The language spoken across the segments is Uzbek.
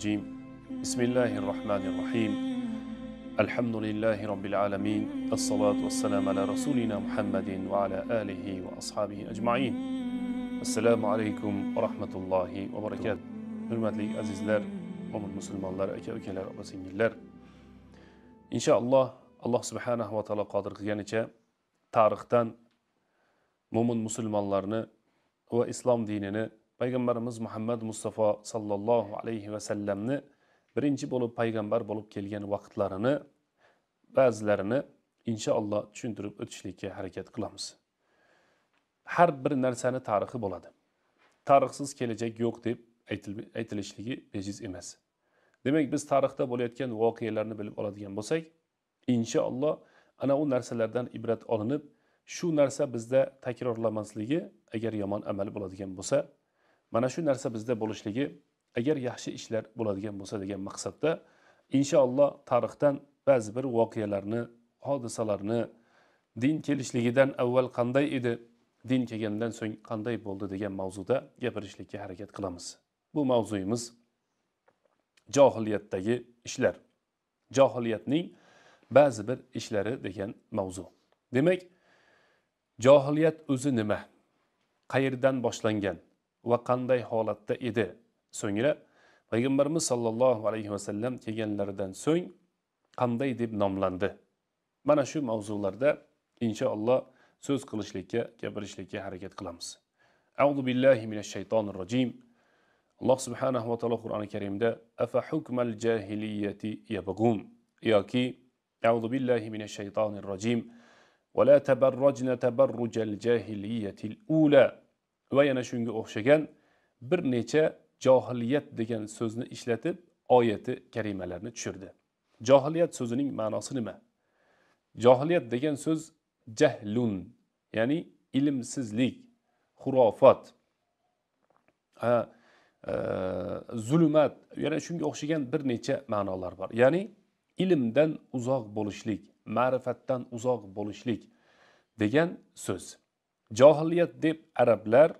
الرجيم. بسم الله الرحمن الرحيم. الحمد لله رب العالمين الصلاة والسلام على رسولنا محمد وعلى آله وأصحابه أجمعين. السلام عليكم ورحمة الله وبركاته. حرمت لي أزيز لر ومن مسلمان لر أكا أكا لر لر إن شاء الله الله سبحانه وتعالى قادر غيانيك تاريختان مؤمن مسلمان لرن وإسلام ديننا payg'ambarimiz muhammad mustafa sollallohu alayhi vasallamni birinchi bo'lib payg'ambar bo'lib kelgan vaqtlarini ba'zilarini inshaalloh tushuntirib o'tishlikka harakat qilamiz. Har bir narsani tarixi bo'ladi. Tarixsiz kelajak yo'q deb aytilishligi bejiz emas. Demak biz tarixda bo'layotgan voqealarni bilib oladigan bo'lsak inshaalloh ana u narsalardan ibrat olinib shu narsa bizda takrorlanmasligi agar yomon amal bo'ladigan bo'lsa mana shu narsa bizda bo'lishligi agar yaxshi ishlar bo'ladigan bo'lsa degan maqsadda inshaalloh tarixdan ba'zi bir voqealarni hodisalarni din kelishligidan avval qanday edi din kelgandan so'ng qanday bo'ldi degan mavzuda gapirishlikka harakat qilamiz. Bu mavzuyimiz johiliyatdagi ishlar johiliyatning ba'zi bir ishlari degan mavzu. Demak johiliyat o'zi nima? Qayerdan boshlangan? va qanday holatda edi so'ngra payg'ambarimiz sollallohu alayhi vasallam kelganlaridan so'ng qanday deb nomlandi mana shu mavzularda inshaalloh so'z qilishlikka gapirishlikka harakat qilamiz auzu billahi minash shaytonir rojim alloh subhanahu va taolo qur'oni karimda afa hukmal jahiliyati yabg'un yoki auzu billahi minash shaytonir rojim ولا تبرجن تبرج الجاهلية الأولى va yana shunga o'xshagan bir necha johiliyat degan so'zni ishlatib oyati karimalarni tushirdi. Johiliyat so'zining ma'nosi nima? Johiliyat degan so'z jahlun ya'ni ilmsizlik xurofot ha, e, zulmat yana shunga o'xshagan bir necha ma'nolar bor. Ya'ni ilmdan uzoq bo'lishlik ma'rifatdan uzoq bo'lishlik degan so'z. Johiliyat deb arablar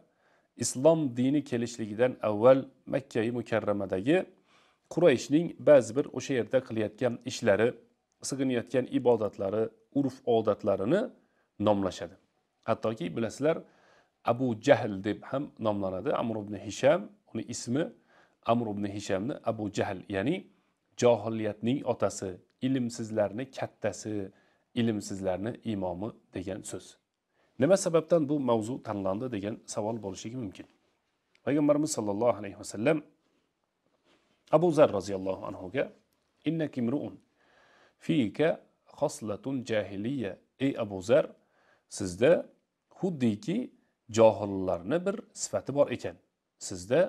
islom dini kelishligidan avval makkai mukarramadagi qurayshning ba'zi bir o'sha yerda qilayotgan ishlari sig'inayotgan ibodatlari urf odatlarini nomlashadi. Hattoki bilasizlar abu jahl deb ham nomlanadi. Amr ibn hisham uni ismi amr ibn hishamni abu jahl ya'ni johiliyatning otasi ilmsizlarni kattasi ilmsizlarni imomi degan so'z. Nima sababdan bu mavzu tanlandi degan savol bo'lishligi mumkin. Payg'ambarimiz sollallohu alayhi vasallam abu zar roziyallohu anhuga innaki imruun fika xoslatun jahiliya ey abu zar sizda xuddiki johillarni bir sifati bor ekan sizda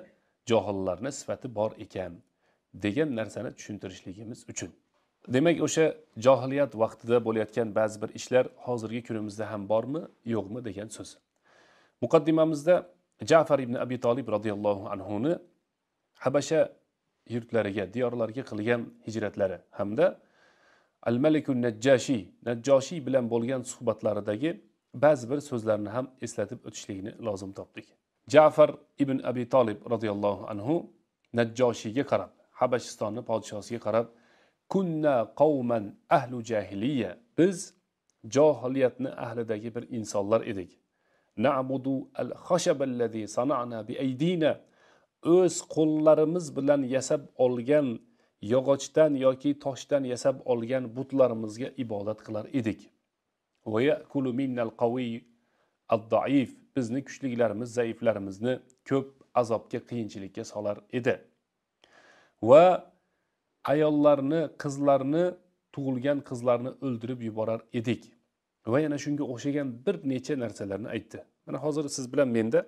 johillarni sifati bor ekan degan narsani tushuntirishligimiz uchun. Demak o'sha johiliyat vaqtida bo'layotgan ba'zi bir ishlar hozirgi kunimizda ham bormi yo'qmi degan so'z. Muqaddimamizda jafar ibn abi tolib roziyallohu anhuni habasha yurtlariga diyorlariga qilgan hijratlari hamda al malikun najjashiy najjoshiy bilan bo'lgan suhbatlaridagi ba'zi bir so'zlarni ham eslatib o'tishlikni lozim topdik. Jafar ibn abi tolib roziyallohu anhu najjoshiyga qarab habashistonni podshosiga qarab kunna qavman ahlu jahiliya. Biz johiliyatni ahlidagi bir insonlar edik. Nabudu al khashaballazi sanana bi aydina o'z qo'llarimiz bilan yasab olgan yog'ochdan yoki toshdan yasab olgan butlarimizga ibodat qilar edik. Bizni kuchlilarimiz zaiflarimizni ko'p azobga qiyinchilikka solar edi. Va ayollarni qizlarni tug'ilgan qizlarni o'ldirib yuborar edik. Va yana shunga o'xshagan bir necha narsalarni aytdi. Mana hozir siz bilan menda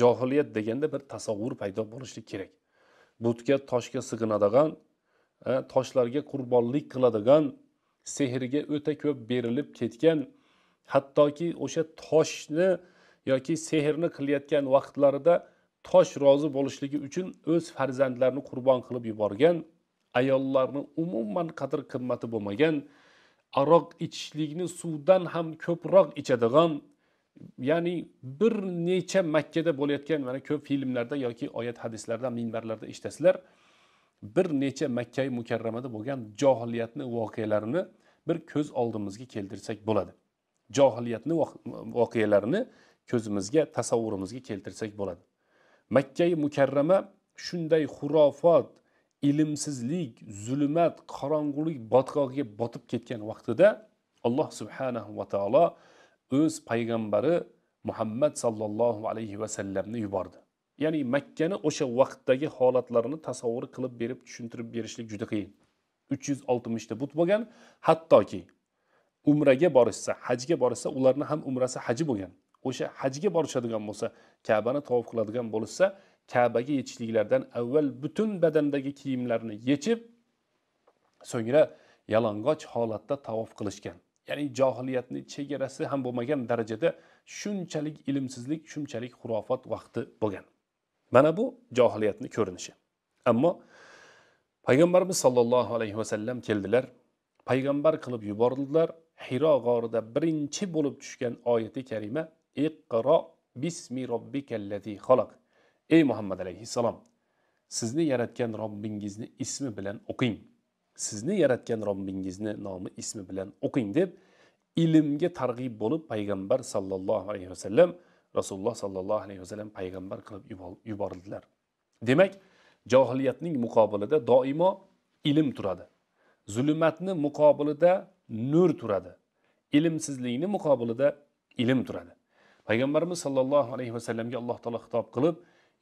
johiliyat deganda bir tasavvur paydo bo'lishi kerak. Butga toshga sig'inadigan toshlarga qurbonlik qiladigan sehrga o'ta ko'p berilib ketgan hattoki o'sha toshni yoki sehrni qilayotgan vaqtlarida tosh rozi bo'lishligi uchun o'z farzandlarini qurbon qilib yuborgan ayollarni umuman qadr qimmati bo'lmagan aroq ichishlikni suvdan ham ko'proq ichadigan ya'ni bir necha makkada bo'layotgan mana ko'p filmlarda yoki oyat hadislarda minbarlarda eshitasizlar bir necha makkai mukarramada bo'lgan johiliyatni voqealarini bir ko'z oldimizga keltirsak bo'ladi. Johiliyatni voqealarini ko'zimizga tasavvurimizga keltirsak bo'ladi. Makkai mukarrama shunday xurofot ilmsizlik zulmat qorong'ulik botqog'iga botib ketgan vaqtida alloh subhanahu va taolo o'z payg'ambari muhammad sollallohu alayhi vasallamni yubordi. Ya'ni makkani o'sha vaqtdagi holatlarini tasavvur qilib berib tushuntirib berishlik juda qiyin. Uch yuz oltmishta but bo'lgan hattoki umraga borishsa hajga borishsa ularni ham umrasi haji bo'lgan. O'sha hajga borishadigan bo'lsa kabani tavof qiladigan bo'lishsa kabaga yetishliklaridan avval butun badandagi kiyimlarini yechib so'ngra yalang'och holatda tavof qilishgan. Ya'ni johiliyatni chegarasi ham bo'lmagan darajada shunchalik ilmsizlik shunchalik xurofot vaqti bo'lgan. Mana bu johiliyatni ko'rinishi. Ammo payg'ambarimiz sollallohu alayhi vasallam keldilar payg'ambar qilib yuborildilar hiro g'orida birinchi bo'lib tushgan oyati karima iqro bismi robbikallazi xalaq ey muhammad alayhissalom sizni yaratgan robbingizni ismi bilan o'qing sizni yaratgan robbingizni nomi ismi bilan o'qing deb ilmga targ'ib bo'lib payg'ambar sollallohu alayhi vasallam rasululloh sollallohu alayhi vasallam payg'ambar qilib yuborildilar demak johiliyatning muqobilida doimo ilm turadi zulmatni muqobilida nur turadi ilmsizlikni muqobilida ilm turadi payg'ambarimiz sollallohu alayhi vasallamga alloh taolo xitob qilib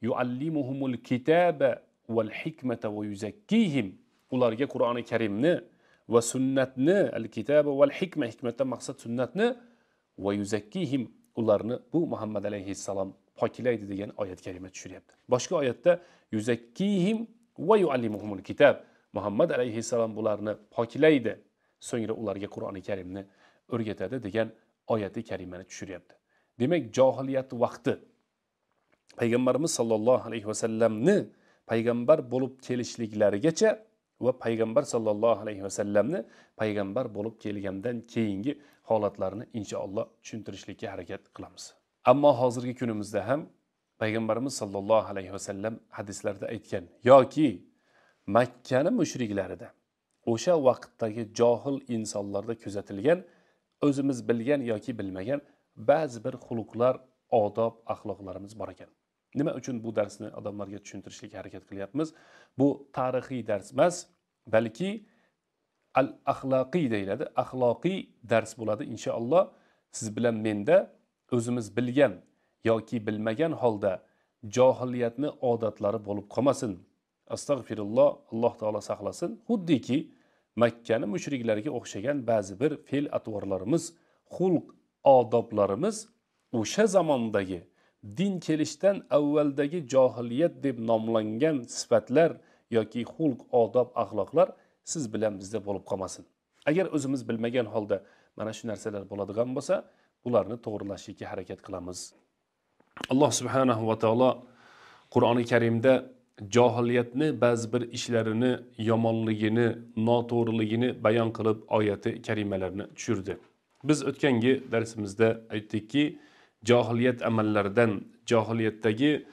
yuallimuhumul kitaba val hikmata va yuzakkihim. Ularga qur'oni karimni va sunnatni al kitaba val hikma hikmatdan maqsad sunnatni va yuzakkihim ularni bu muhammad alayhissalom poklaydi degan oyat karima tushiryapti. Boshqa oyatda yuzakkihim va yuallimuhumul kitab. Muhammad alayhissalom bularni poklaydi so'ngra ularga qur'oni karimni o'rgatadi degan oyati karimani tushiryapti. Demak johiliyat vaqti. Payg'ambarimiz sollallohu alayhi vasallamni payg'ambar bo'lib kelishliklarigacha va payg'ambar sollallohu alayhi vasallamni payg'ambar bo'lib kelgandan keyingi holatlarini inshaalloh tushuntirishlikka harakat qilamiz. Ammo hozirgi kunimizda ham payg'ambarimiz sollallohu alayhi vasallam hadislarda aytgan yoki makkani mushriklarida o'sha vaqtdagi johil insonlarda kuzatilgan o'zimiz bilgan yoki bilmagan ba'zi bir xuluqlar odob axloqlarimiz bor ekan. Nima uchun bu darsni odamlarga tushuntirishga harakat qilyapmiz? Bu tarixiy dars emas balki al axloqiy deyiladi. Axloqiy dars bo'ladi inshaalloh. Siz bilan menda o'zimiz bilgan yoki bilmagan holda johiliyatni odatlari bo'lib qolmasin. Astag'firulloh alloh taolo saqlasin. Xuddiki makkani mushriklariga o'xshagan ba'zi bir fe'l atvorlarimiz xulq odoblarimiz o'sha zamondagi din kelishdan avvaldagi johiliyat deb nomlangan sifatlar yoki xulq odob axloqlar siz bilan bizda bo'lib qolmasin. Agar o'zimiz bilmagan holda mana shu narsalar bo'ladigan bo'lsa bularni to'g'irlashlikka harakat qilamiz. Alloh subhanahu va taolo qur'oni karimda johiliyatni ba'zi bir ishlarini yomonligini noto'g'riligini bayon qilib oyati karimalarni tushirdi. Biz o'tgangi darsimizda aytdikki johiliyat amallaridan johiliyatdagi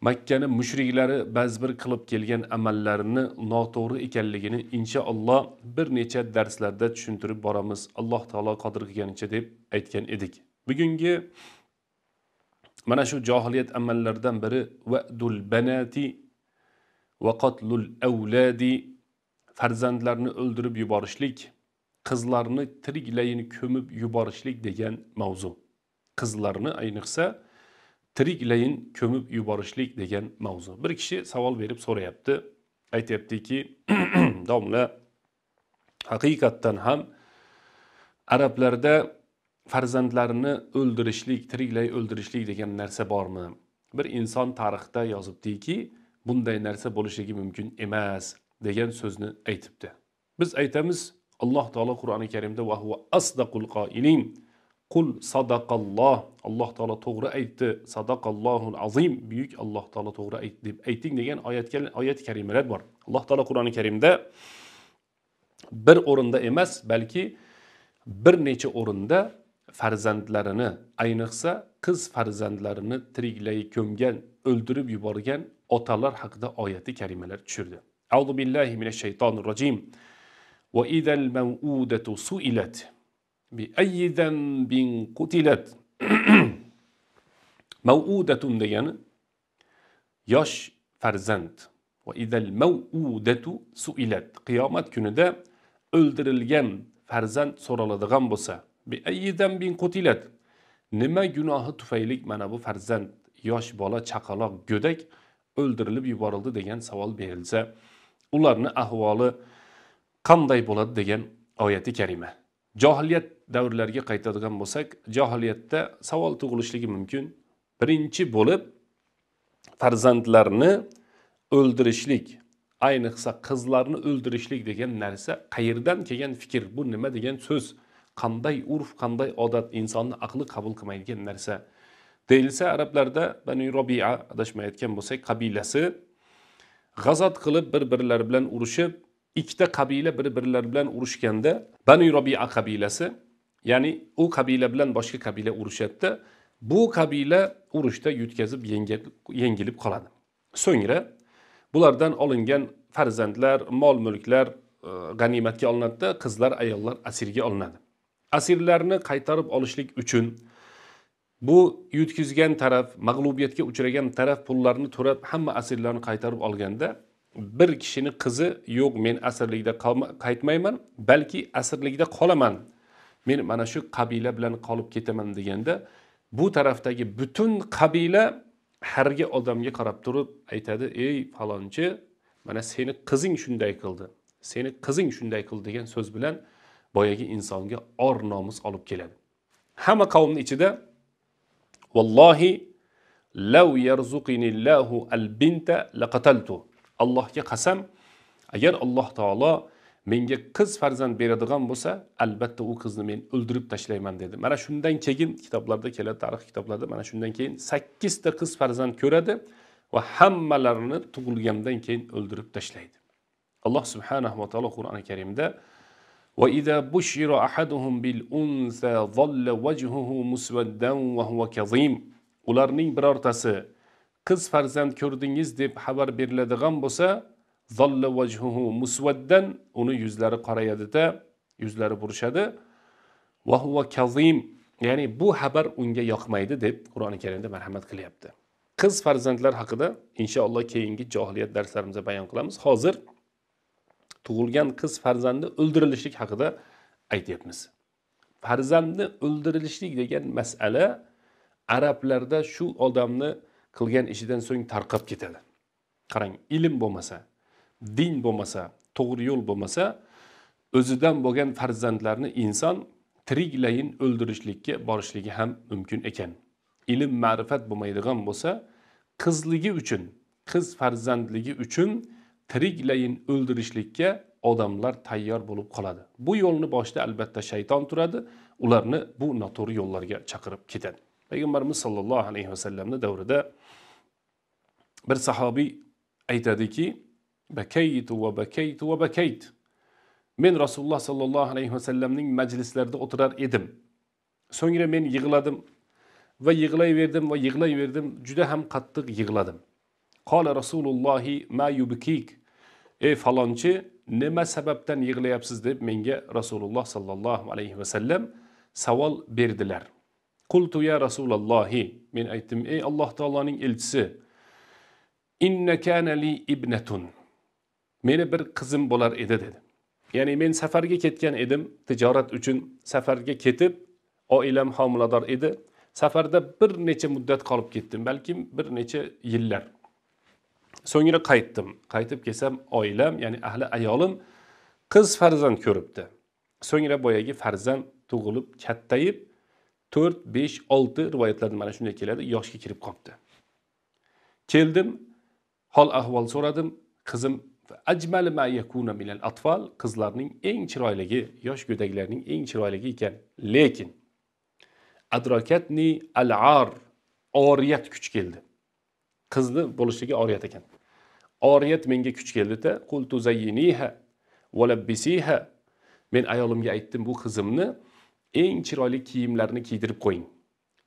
makkani mushriklari ba'zi bir qilib kelgan amallarini noto'g'ri ekanligini inshaalloh bir necha darslarda tushuntirib boramiz. Alloh taolo qodir qilganicha deb aytgan edik. Bugungi mana shu johiliyat amallaridan biri vadul banati va qatlul avladi farzandlarni o'ldirib yuborishlik qizlarni tiriklayin ko'mib yuborishlik degan mavzu. Qizlarni ayniqsa tiriklayin ko'mib yuborishlik degan mavzu. Bir kishi savol berib so'rayapti. Aytyaptiki domla haqiqatdan ham arablarda farzandlarini o'ldirishlik tiriklay o'ldirishlik degan narsa bormi? Bir inson tarixda yozibdiki bunday narsa bo'lishligi mumkin emas degan so'zni aytibdi. Biz aytamiz alloh taolo qur'oni karimda asdaqul qoilin qul sadaqalloh alloh taolo to'g'ri aytdi sadaqallohul azim buyuk alloh taolo to'g'ri aytdi deb ayting degan oyatga oyat karimalar bor alloh taolo qur'oni karimda bir o'rinda emas balki bir necha o'rinda farzandlarini ayniqsa qiz farzandlarini tiriklay ko'mgan o'ldirib yuborgan otalar haqida oyati karimalar tushirdi auzu billahi minash shaytonir rojim وإذا الموءودة سئلت بأي ذنب قتلت bin qutilat mavudatun degani yosh farzand va idal mavudatu suilat qiyomat kunida o'ldirilgan farzand so'raladigan bo'lsa bi ayyidan bin qutilat nima gunohi tufayli mana bu farzand yosh bola chaqaloq go'dak o'ldirilib yuborildi degan savol berilsa ularni ahvoli qanday bo'ladi degan oyati karima. Johiliyat davrlariga qaytadigan bo'lsak johiliyatda savol tug'ilishligi mumkin. Birinchi bo'lib farzandlarni o'ldirishlik ayniqsa qizlarni o'ldirishlik degan narsa qayerdan kelgan fikr bu nima degan so'z qanday urf qanday odat insonni aqli qabul qilmaydigan narsa. Deyilsa arablarda banu robia adashmayotgan bo'lsak qabilasi g'azat qilib bir birlari bilan urushib ikkita qabila bir birlari bilan urushganda banu robia qabilasi ya'ni u qabila bilan boshqa qabila urushadida bu qabila urushda yutkazib yengilib qoladi. So'ngra bulardan olingan farzandlar mol mulklar e, g'animatga olinadida qizlar ayollar asirga olinadi. Asirlarni qaytarib olishlik uchun bu yutkizgan taraf mag'lubiyatga uchragan taraf pullarni to'lab hamma asirlarni qaytarib olganda bir kishini qizi yo'q men asirlikda qaytmayman balki asirlikda qolaman. Men mana shu qabila bilan qolib ketaman deganda bu tarafdagi butun qabila hargi odamga qarab turib aytadi ey falonchi mana seni qizing shunday qildi seni qizing shunday qildi degan so'z bilan boyagi insonga or nomus olib keladi. Hamma qavmni ichida vallohi lav yarzuqinillahu al binta laqataltu allohga qasam agar alloh taolo menga qiz farzand beradigan bo'lsa albatta u qizni men o'ldirib tashlayman dedi mana shundan keyin kitoblarda keladi tarix kitoblarda mana shundan keyin sakkizta qiz farzand ko'radi va hammalarini tug'ilgandan keyin o'ldirib tashlaydi alloh subhanahu va taolo qur'oni karimda وإذا بشر أحدهم بالأنثى ظل وجهه مسودا وهو كظيم ularning birortasi qiz farzand ko'rdingiz deb xabar beriladigan bo'lsa zolla vajhuhu musvaddan uni yuzlari qorayadida yuzlari burishadi. Vahuva kazim ya'ni bu xabar unga yoqmaydi deb qur'oni karimda marhamat qilyapti. Qiz farzandlar haqida inshaalloh keyingi johiliyat darslarimizda bayon qilamiz. Hozir tug'ilgan qiz farzandi o'ldirilishlik haqida aytyapmiz. Farzandni o'ldirilishlik degan masala arablarda shu odamni qilgan ishidan so'ng tarqab ketadi. Qarang ilm bo'lmasa din bo'lmasa to'g'ri yo'l bo'lmasa o'zidan bo'lgan farzandlarni inson tiriklayin o'ldirishlikka borishligi ham mumkin ekan. Ilm ma'rifat bo'lmaydigan bo'lsa qizligi uchun qiz farzandligi uchun tiriklayin o'ldirishlikka odamlar tayyor bo'lib qoladi. Bu yo'lni boshida albatta shayton turadi ularni bu noto'g'ri yo'llarga chaqirib ketadi. Payg'ambarimiz sollallohu alayhi vasallamni davrida bir sahobiy aytadiki bakaytu va bakaytu va bakayt. Men rasululloh sollallohu alayhi vasallamning majlislarida o'tirar edim. So'ngra men yig'ladim va yig'layverdim va yig'layverdim juda ham qattiq yig'ladim. Qola rasulullohi ma yubkik? Ey falonchi nima sababdan yig'layapsiz? deb menga rasululloh sollallohu alayhi vasallam savol berdilar. Qultu ya rasulullohi men aytdim ey alloh taoloning elchisi inna kana li ibnatun. Meni bir qizim bo'lar edi dedi. Ya'ni men safarga ketgan edim tijorat uchun safarga ketib oilam homilador edi. Safarda bir necha muddat qolib ketdim balkim bir necha yillar. So'ngra qaytdim. Qaytib kelsam oilam ya'ni ahli ayolim qiz farzand ko'ribdi. So'ngra boyagi farzand tug'ilib kattayib to'rt besh olti rivoyatlarda mana shunday keladi yoshga kirib qolibdi. Keldim hol ahvol so'radim. Qizim ajmali ma yakuna minal atfal? Qizlarning eng chiroyligi yosh go'daklarning eng chiroyligi ekan. Lekin adrokatni al ar oriyat kuch keldi. Qizni bo'lishligi oriyat ekan. Oriyat menga kuch keldida qultu zayyiniha valabbisiha men ayolimga aytdim bu qizimni eng chiroyli kiyimlarni kiydirib qo'ying.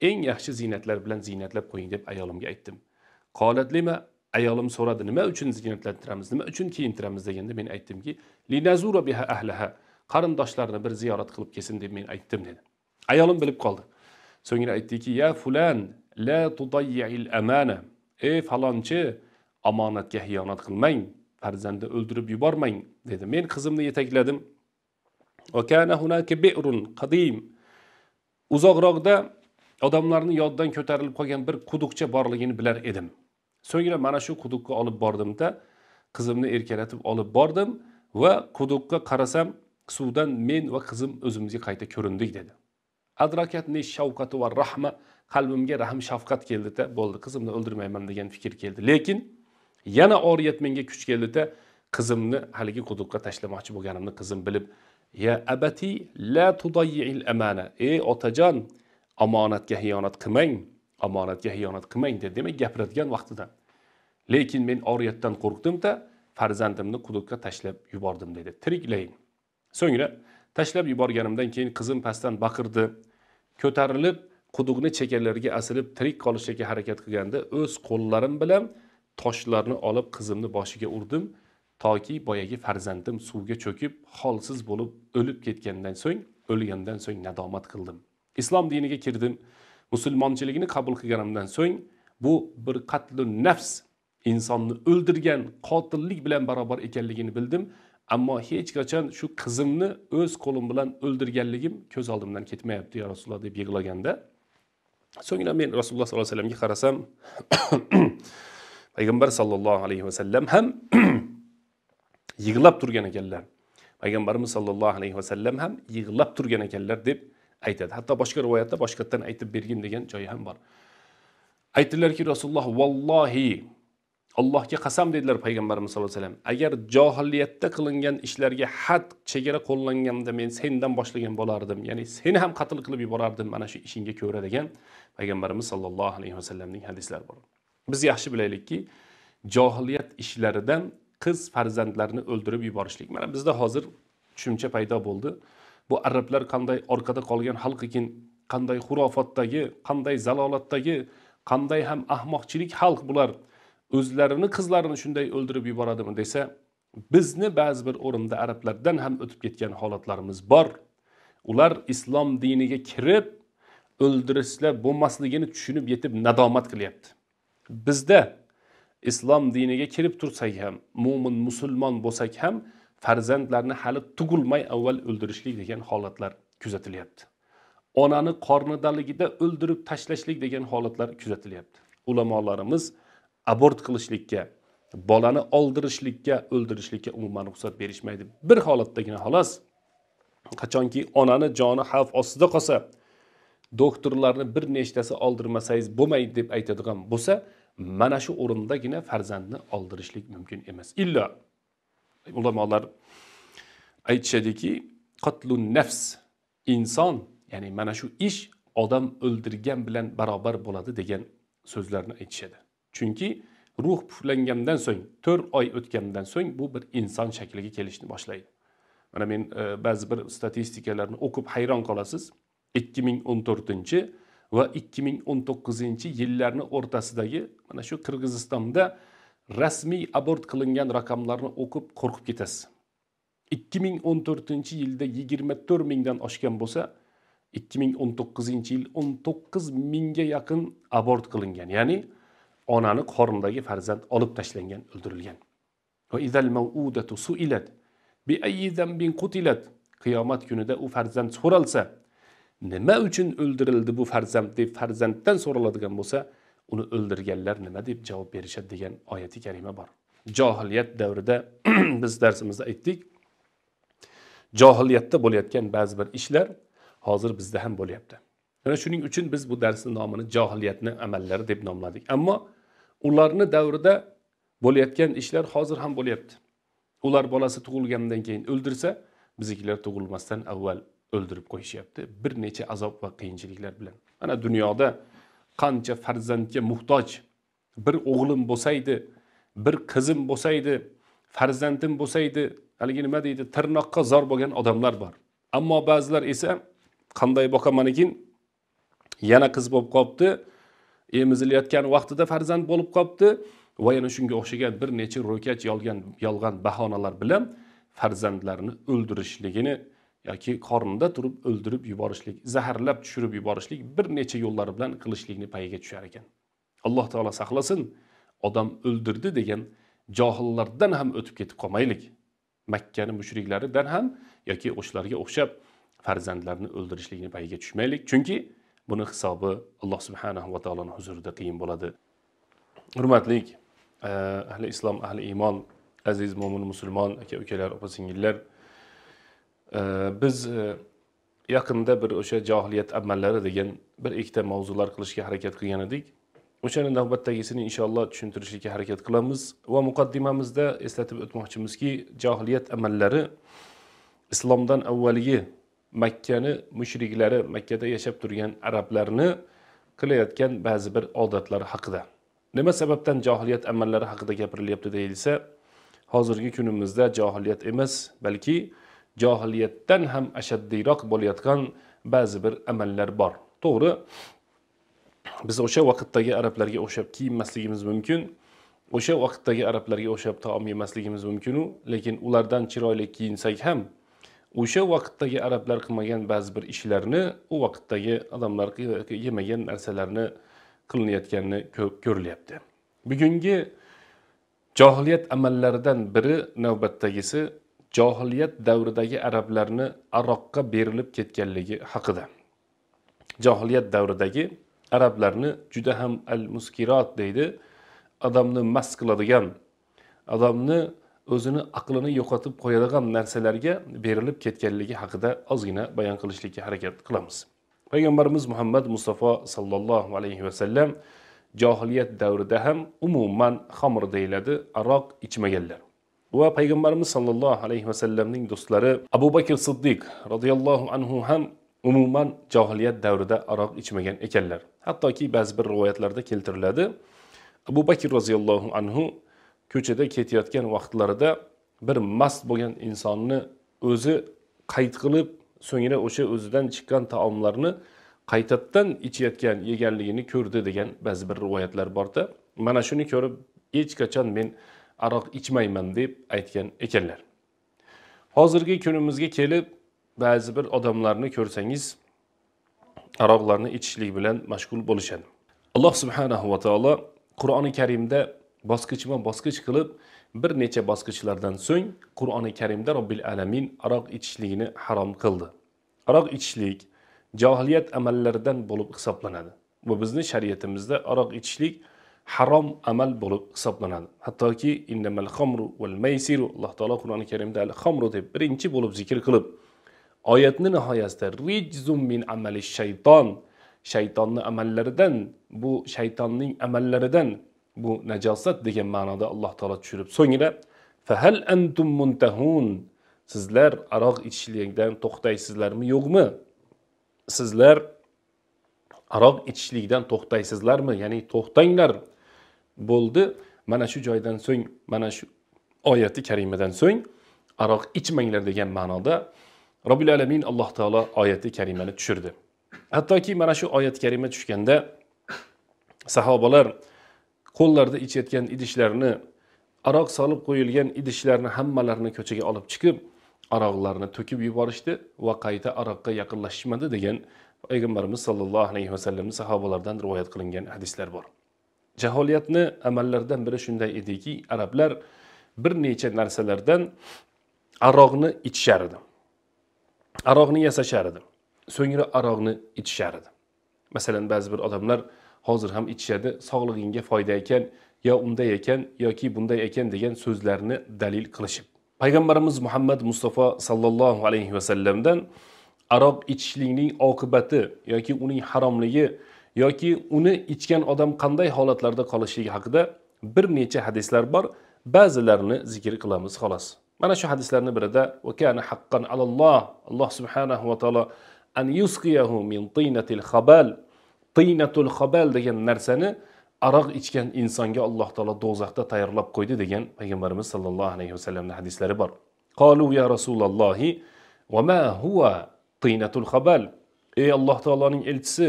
Eng yaxshi ziynatlar bilan ziynatlab qo'ying deb ayolimga aytdim. Qolatlima ayolim so'radi nima uchun ziynatlantiramiz nima uchun kiyintiramiz? deganda men aytdimki linazura biha ahlaha qarindoshlarni bir ziyorat qilib kelsin deb men aytdim dedi. Ayolim bilib qoldi. So'ngra aytdiki ya fulan la tudayyi'il amana. Ey falonchi omonatga xiyonat qilmang farzandni o'ldirib yubormang dedi. Men qizimni yetakladim. Qadim. Uzoqroqda odamlarni yoddan ko'tarilib qolgan bir quduqcha borligini bilar edim. So'ngra mana shu quduqqa olib bordimda qizimni erkalatib olib bordim va quduqqa qarasam suvdan men va qizim o'zimizga qayta ko'rindik dedi. Adrakatni shavqati va rahma qalbimga rahm shafqat keldida bo'ldi qizimni o'ldirmayman degan fikr keldi. Lekin yana oriyat menga kuch keldida qizimni haligi quduqqa tashlamoqchi bo'lganimni qizim bilib ya abati la tudayil amana ey otajon omonatga xiyonat qilmang. Omonatga xiyonat qilmang dedi demak gapiradigan vaqtida lekin men oriyatdan qo'rqdimda farzandimni quduqqa tashlab yubordim dedi. Tiriklayin. So'ngra tashlab yuborganimdan keyin qizim pastdan baqirdi. Ko'tarilib quduqni chekalariga asilib tirik qolishga harakat qilganda o'z qo'llarim bilan toshlarni olib qizimni boshiga urdim toki boyagi farzandim suvga cho'kib holsiz bo'lib o'lib ketgandan so'ng o'lgandan so'ng nadomat qildim. Islom diniga kirdim. Musulmonchiligini qabul qilganimdan so'ng bu bir qatlu nafs insonni o'ldirgan qotillik bilan barobar ekanligini bildim. Ammo hech qachon shu qizimni o'z qo'lim bilan o'ldirganligim ko'z oldimdan ketmayapti ya rasululloh deb yig'laganda. So'ngra men rasululloh sollallohu alayhi vasallamga qarasam payg'ambar sollallohu alayhi vasallam ham yig'lab turgan ekanlar. Payg'ambarimiz sollallohu alayhi vasallam ham yig'lab turgan ekanlar deb aytadi. Hatto boshqa rivoyatda boshqatdan aytib bergin degan joyi ham bor. Aytdilarki rasululloh vallohi allohga qasam dedilar payg'ambarimiz sallallohu alayhi vasallam. Agar johiliyatda qilingan ishlarga had chegara qo'llanganda men sendan boshlagan bo'lardim ya'ni seni ham qatl qilib yuborardim mana shu ishingga ko'ra degan payg'ambarimiz sollallohu alayhi vasallamning hadislari bor. Biz yaxshi bilaylikki johiliyat ishlaridan qiz farzandlarini o'ldirib yuborishlik. Mana bizda hozir tushuncha paydo bo'ldi. Bu arablar qanday orqada qolgan xalq ekan qanday xurofotdagi qanday zalolatdagi qanday ham ahmoqchilik xalq bular o'zlarini qizlarini shunday o'ldirib yuboradimi desa bizni ba'zi bir o'rinda arablardan ham o'tib ketgan holatlarimiz bor. Ular islom diniga kirib o'ldirishlar bo'lmasligini tushunib yetib nadomat qilyapti. Bizda islom diniga kirib tursak ham mo'min musulmon bo'lsak ham farzandlarni hali tug'ilmay avval o'ldirishlik degan holatlar kuzatilyapti. Onani qornidaligida o'ldirib tashlashlik degan holatlar kuzatilyapti. Ulamolarimiz abort qilishlikka bolani oldirishlikka o'ldirishlikka umuman ruxsat berishmaydi. Bir holatdagina xolos qachonki onani joni xavf ostida qolsa doktorlarni bir nechtasi oldirmasangiz bo'lmaydi deb aytadigan bo'lsa mana shu o'rindagina farzandni oldirishlik mumkin emas. Illo ulamolar aytishadiki qatlun nafs inson ya'ni mana shu ish odam o'ldirgan bilan barobar bo'ladi degan so'zlarni aytishadi. Chunki ruh puflangandan so'ng to'rt oy o'tgandan so'ng bu bir inson shakliga kelishni boshlaydi. Mana men e, ba'zi bir statistikalarni o'qib hayron qolasiz. ikki ming o'n to'rtinchi va ikki ming o'n to'qqizinchi yillarni o'rtasidagi mana shu qirg'izistonda rasmiy abort qilingan raqamlarni o'qib qo'rqib ketasiz ikki ming o'n to'rtinchi yilda yigirma to'rt mingdan oshgan bo'lsa ikki ming o'n to'qqizinchi yil o'n to'qqiz mingga yaqin abort qilingan ya'ni onani qornidagi farzand olib tashlangan o'ldirilgan. Qiyomat kunida u farzand so'ralsa nima uchun o'ldirildi bu farzand deb farzanddan so'raladigan bo'lsa uni o'ldirganlar nima deb javob berishadi degan oyati karima bor. Johiliyat davrida biz darsimizda aytdik johiliyatda bo'layotgan ba'zi bir ishlar hozir bizda ham bo'lyapti. Mana shuning uchun biz bu darsni nomini johiliyatni amallari deb nomladik. Ammo ularni davrida bo'layotgan ishlar hozir ham bo'lyapti. Ular bolasi tug'ilgandan keyin o'ldirsa biznikilar tug'ilmasdan avval o'ldirib qo'yishyapti. Bir necha azob va qiyinchiliklar bilan. Mana dunyoda qancha farzandga muhtoj. Bir o'g'lim bo'lsaydi bir qizim bo'lsaydi farzandim bo'lsaydi haligi nima deydi tirnoqqa zor bo'lgan odamlar bor. Ammo ba'zilar esa qanday boqamanikin yana qiz bo'lib qolibdi emizilayotgan vaqtida farzand bo'lib qolibdi va yana shunga o'xshagan bir necha ro'kach yolgan yolg'on bahonalar bilan farzandlarini o'ldirishligini yoki qornida turib o'ldirib yuborishlik zaharlab tushirib yuborishlik bir necha yo'llar bilan qilishlikni payiga tushar ekan. Alloh taolo saqlasin odam o'ldirdi degan johillardan ham o'tib ketib qolmaylik. Makkani mushriklaridan ham yoki o'shalarga o'xshab farzandlarni o'ldirishlikni payiga tushmaylik. Chunki buni hisobi alloh subhanahu va taoloni huzurida qiyin bo'ladi. Hurmatli eh, ahli islom ahli iymon aziz mo'min musulmon aka ukalar opa singillar biz e, yaqinda bir o'sha johiliyat amallari degan bir ikkita mavzular qilishga harakat qilgan edik. O'shani navbatdagisini inshaalloh tushuntirishga harakat qilamiz va muqaddimamizda eslatib o'tmoqchimizki johiliyat amallari islomdan avvalgi makkani mushriklari makkada yashab turgan arablarni qilayotgan ba'zi bir odatlar haqida. Nima sababdan johiliyat amallari haqida gapirilyapti deyilsa hozirgi kunimizda johiliyat emas balki johiliyatdan ham ashaddiyroq bo'layotgan ba'zi bir amallar bor. To'g'ri biz o'sha vaqtdagi arablarga o'xshab kiyinmasligimiz mumkin. O'sha vaqtdagi arablarga o'xshab taom yemasligimiz mumkinu lekin ulardan chiroyli kiyinsak ham o'sha vaqtdagi arablar qilmagan ba'zi bir ishlarni u vaqtdagi odamlar yemagan narsalarni qilinayotganini ko'p ko'rilyapti. Bugungi johiliyat amallaridan biri navbatdagisi johiliyat davridagi arablarni aroqqa berilib ketganligi haqida. Johiliyat davridagi arablarni juda ham al muskirot deydi. Odamni mast qiladigan odamni o'zini aqlini yo'qotib qo'yadigan narsalarga berilib ketganligi haqida ozgina bayon qilishlikka harakat qilamiz. Payg'ambarimiz muhammad mustafa sollallohu alayhi vasallam johiliyat davrida ham umuman xamr deyiladi aroq ichmaganlar. Va payg'ambarimiz sollallohu alayhi vasallamning do'stlari abu bakr siddiq roziyallohu anhu ham umuman johiliyat davrida aroq ichmagan ekanlar. Hattoki ba'zi bir rivoyatlarda keltiriladi. Abu bakr roziyallohu anhu ko'chada ketayotgan vaqtlarida bir mast bo'lgan insonni o'zi qayd qilib so'ngra o'sha o'zidan chiqqan taomlarni qaytadan ichayotgan yeganligini ko'rdi degan ba'zi bir rivoyatlar borda. Mana shuni ko'rib hech qachon men aroq ichmayman deb aytgan ekanlar. Hozirgi kunimizga kelib ba'zi bir odamlarni ko'rsangiz aroqlarni ichishlik bilan mashg'ul bo'lishadi. Alloh subhanahu va taolo qur'oni karimda bosqichma bosqich qilib bir necha bosqichlardan so'ng qur'oni karimda robbil alamin aroq ichishlikni harom qildi. Aroq ichishlik johiliyat amallaridan bo'lib hisoblanadi va bizni shariatimizda aroq ichishlik harom amal bo'lib hisoblanadi. Hattoki innamal xomru val maysiru alloh taolo qur'oni karimda al xomru deb birinchi bo'lib zikr qilib oyatni nihoyasida rijzum min amali shayton. Shaytonni amallaridan bu shaytonning amallaridan bu najosat degan ma'noda alloh taolo tushirib so'ngra fahal antum muntahun? Sizlar aroq ichishlikdan to'xtaysizlarmi yo'qmi? Sizlar aroq ichishlikdan to'xtaysizlarmi? Ya'ni to'xtanglar. Bo'ldi. Mana shu joydan so'ng mana shu oyati karimadan so'ng aroq ichmanglar degan ma'noda robbil alamin alloh taolo oyati karimani tushirdi. Hattoki mana shu oyat karima tushganda sahobalar qo'llarida ichayotgan idishlarni aroq solib qo'yilgan idishlarni hammalarini ko'chaga olib chiqib aroqlarni to'kib yuborishdi va qayta aroqqa yaqinlashishmadi degan payg'ambarimiz sollallohu alayhi vasallamni sahobalardan rivoyat qilingan hadislar bor. Jaholiyatni amallaridan biri shunday ediki arablar bir necha narsalardan aroqni ichishar edi aroqni yasashar edi so'ngra aroqni ichishar edi masalan ba'zi bir odamlar hozir ham ichishadi sog'lig'ingga foyda ekan yo unday ekan yoki bunday ekan degan so'zlarni dalil qilishib. Payg'ambarimiz muhammad mustafa sollallohu alayhi vasallamdan aroq ichishlikning oqibati yoki uning haromligi yoki uni ichgan odam qanday holatlarda qolishligi haqida bir necha hadislar bor. Ba'zilarini zikr qilamiz xolos. Mana shu hadislarni birida haqqan alalloh alloh subhanahu va taolo an yusqiyahu min tinatil xabal tiynatul xabal degan narsani aroq ichgan insonga alloh taolo do'zaxda tayyorlab qo'ydi degan payg'ambarimiz sollallohu alayhi vasallamni hadislari bor. Qolu ya rasulullohi va ma huwa tiynatul xabal ey alloh taoloning elchisi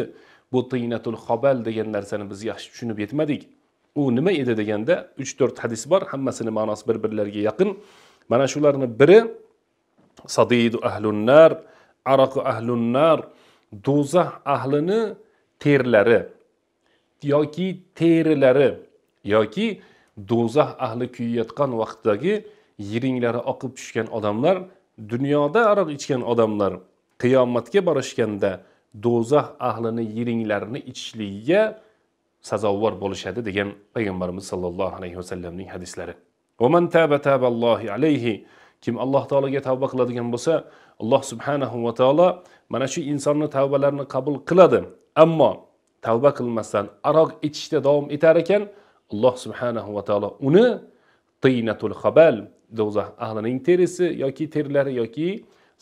bu tiynatul xobal degan narsani biz yaxshi tushunib yetmadik. U nima edi deganda uch to'rt hadis bor hammasini ma'nosi bir birlariga yaqin. Mana shularni biri sadidu ahlunnar araqu ahlunnar do'zax ahlini terlari yoki terilari yoki do'zax ahli kuyayotgan vaqtdagi yiringlari oqib tushgan odamlar dunyoda aroq ichgan odamlar qiyomatga borishganda do'zax ahlini yeringlarini ichishligiga sazovor bo'lishadi degan payg'ambarimiz sollallohu alayhi vasallamning hadislari. Alayhi kim alloh taologa tavba qiladigan bo'lsa alloh subhanahu va taolo mana shu insonni tavbalarini qabul qiladi. Ammo tavba qilmasdan aroq ichishda davom etar ekan alloh subhanahu va taolo uni tiynatul xabal do'zax ahlining terisi yoki terlari yoki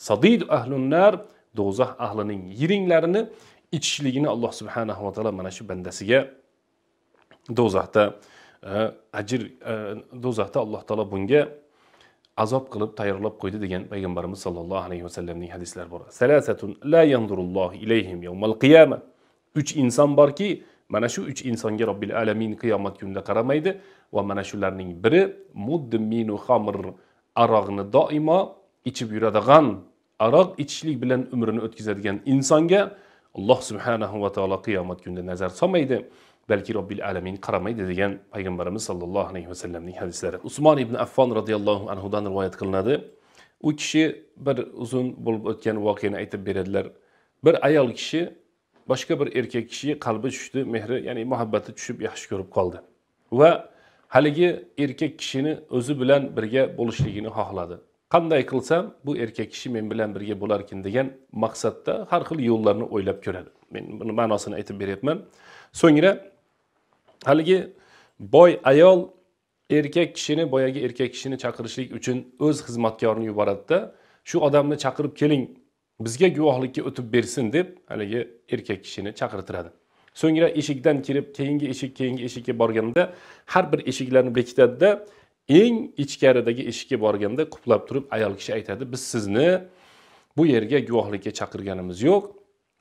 sadid ahlunnar do'zax ahlining yiringlarini ichishligini alloh subhanahu va taolo mana shu bandasiga do'zaxda e, ajr e, do'zaxda alloh taolo bunga azob qilib tayyorlab qo'ydi degan payg'ambarimiz sollallohu alayhi vasallamning hadislari bor. Salasatun la yanzurullohu ilayhim yawmal qiyama. Uch inson borki mana shu uch insonga robbil alamin qiyomat kunida qaramaydi va mana shularning biri muddiminu xamr aroqni doimo ichib yuradigan aroq ichishlik bilan umrini o'tkazadigan insonga alloh subhanahu va taolo qiyomat kunida nazar solmaydi balki robbil alamin qaramaydi degan payg'ambarimiz sollallohu alayhi vasallamning hadislari. Usmon ibn affon roziyallohu anhudan rivoyat qilinadi. U kishi bir uzun bo'lib o'tgan voqeani aytib beradilar. Bir ayol kishi boshqa bir erkak kishi qalbi tushdi mehri ya'ni muhabbati tushib yaxshi ko'rib qoldi. Va haligi erkak kishini o'zi bilan birga bo'lishligini xohladi. Qanday qilsam bu erkak kishi men bilan birga bo'larkin degan maqsadda har xil yo'llarni o'ylab ko'radi. Men buni ma'nosini aytib beryapman. So'ngra haligi boy ayol erkak kishini boyagi erkak kishini chaqirishlik uchun o'z xizmatkorini yuboradida shu odamni chaqirib keling bizga guvohlikka o'tib bersin deb haligi erkak kishini chaqirtiradi. So'ngra eshikdan kirib keyingi eshik keyingi eshikka borganda har bir eshiklarni bekitadida eng ichkaridagi eshikka borganda quplab turib ayol kishi aytadi biz sizni bu yerga guvohlikka chaqirganimiz yo'q.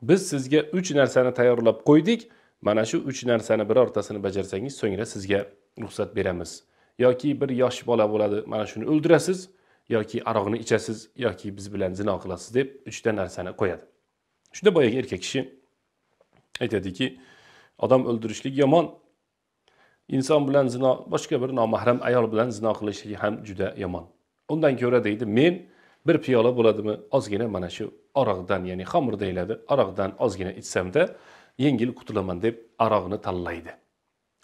Biz sizga uch narsani tayyorlab qo'ydik. Mana shu uch narsani birortasini bajarsangiz so'ngra sizga ruxsat beramiz. Yoki bir yosh bola bo'ladi mana shuni o'ldirasiz. Yoki aroqni ichasiz. Yoki biz bilan zino qilasiz deb uchta narsani qo'yadi. Shunda boyagi erkak kishi aytadiki odam o'ldirishlik yomon. Inson bilan zino boshqa bir nomahram ayol bilan zino qilishlik ham juda yomon. Undan ko'ra deydi men bir piyola bo'ladimi? Ozgina mana shu aroqdan ya'ni xomir deyiladi aroqdan ozgina ichsamda yengil qutulaman deb aroqni tanlaydi.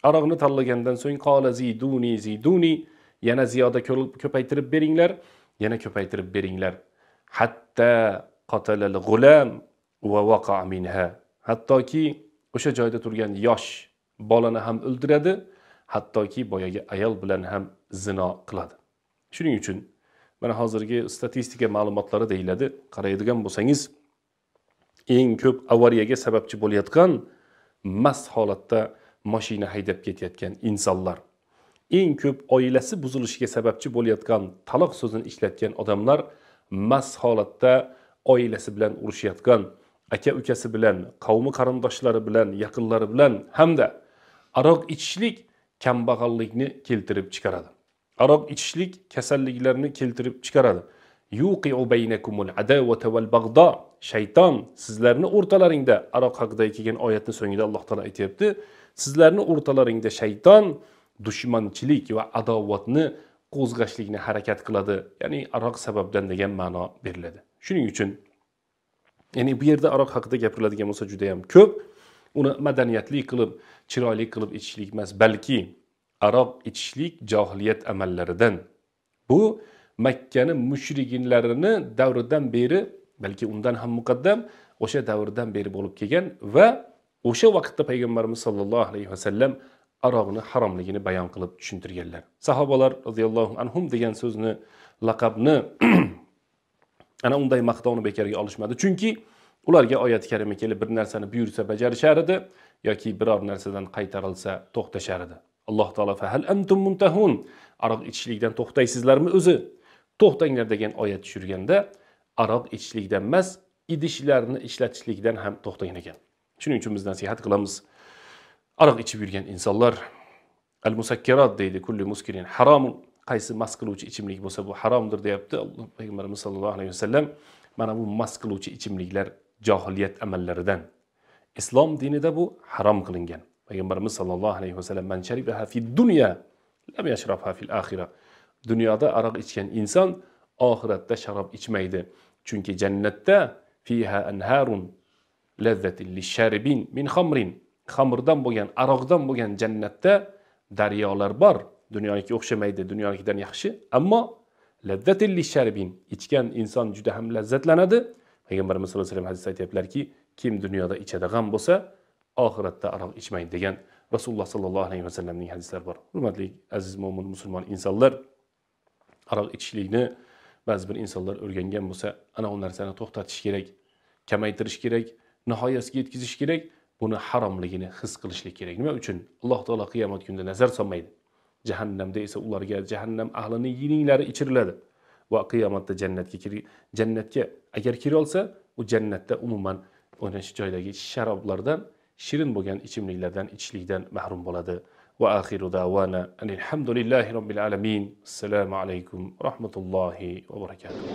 Aroqni tanlagandan so'ng qola ziduni ziduni yana ziyoda ko'paytirib beringlar yana ko'paytirib beringlar. Hatta qotalal g'ulam va vaqa minha. Hattoki o'sha joyda turgan yosh bolani ham o'ldiradi hattoki boyagi ayol bilan ham zino qiladi. Shuning uchun mana hozirgi statistika ma'lumotlari deyiladi. Qaraydigan bo'lsangiz eng ko'p avariyaga sababchi bo'layotgan mast holatda mashina haydab ketayotgan insonlar. Eng ko'p oilasi buzilishiga sababchi bo'layotgan taloq so'zini ishlatgan odamlar mast holatda oilasi bilan urushayotgan aka ukasi bilan qavmi qarindoshlari bilan yaqinlari bilan hamda aroq ichishlik kambag'allikni keltirib chiqaradi. Aroq ichishlik kasalliklarni keltirib chiqaradi. Shayton sizlarni o'rtalaringda aroq haqida kelgan oyatni so'ngida alloh taolo aytyapti sizlarni o'rtalaringda shayton dushmanchilik va adovatni qo'zg'ashlikni harakat qiladi. Ya'ni aroq sababdan degan ma'no beriladi. Shuning uchun ya'ni bu yerda aroq haqida gapiriladigan bo'lsa juda yam ko'p. Uni madaniyatli qilib chiroyli qilib ichishlik emas balki aroq ichishlik johiliyat amallaridan. Bu makkani mushriginlarini davridan beri balki undan ham muqaddam o'sha davrdan beri bo'lib kelgan va o'sha vaqtda payg'ambarimiz sollallohu alayhi vasallam aroqni haromligini bayon qilib tushuntirganlar. Sahobalar roziyallohu anhum degan so'zni laqabni ana unday maqtovni bekorga olishmadi. Chunki ularga oyati karima kelib bir narsani buyursa bajarishar edi yoki biror narsadan qaytarilsa to'xtashar edi. Alloh taolo fahal antum muntahun? Aroq ichishlikdan to'xtaysizlarmi o'zi? To'xtanglar degan oyat tushirganda aroq ichishlikdan emas idishlarni ishlatishlikdan ham to'xtagan ekan. Shuning uchun biz nasihat qilamiz. Aroq ichib yurgan insonlar al musakkarat deydi kulli muskirin haromun qaysi mast qiluvchi ichimlik bo'lsa bu haromdir deyapti. Alloh payg'ambarimiz sollallohu alayhi vasallam mana bu mast qiluvchi ichimliklar johiliyat amallaridan. Islom dinida bu harom qilingan. Payg'ambarimiz sollallohu alayhi vasallam man sharibaha fi dunya lam yashrabha fil axira dunyoda aroq ichgan inson oxiratda sharob ichmaydi. Chunki jannatda fiha anharun lazzatin lisharibin min xamrin xamirdan bo'lgan aroqdan bo'lgan jannatda daryolar bor. Dunyonikiga o'xshamaydi dunyonikidan yaxshi. Ammo lazzatin lisharibin ichgan inson juda ham lazzatlanadi. Payg'ambarimiz sallallohu alayhi vasallam hadisda aytyaptilarki kim dunyoda ichadigan bo'lsa oxiratda aroq ichmaydi degan rasululloh sollallohu alayhi vasallamning hadislari bor. Hurmatli aziz mo'min musulmon insonlar aroq ichishlikni ba'zi bir insonlar o'rgangan bo'lsa ana u narsani to'xtatish kerak kamaytirish kerak nihoyasiga yetkazish kerak buni haromligini his qilishlik kerak. Nima uchun? Alloh taolo qiyomat kunida nazar solmaydi. Jahannamda esa ularga jahannam ahlini yininglari ichiriladi. Va qiyomatda jannatga jannatga agar kira olsa u jannatda umuman o'sha joydagi sharoblardan shirin bo'lgan ichimliklardan ichishlikdan mahrum bo'ladi. Va axiru davana alhamdulillahi robbil alamin. Assalomu alaykum rahmatullohi va barakatuh.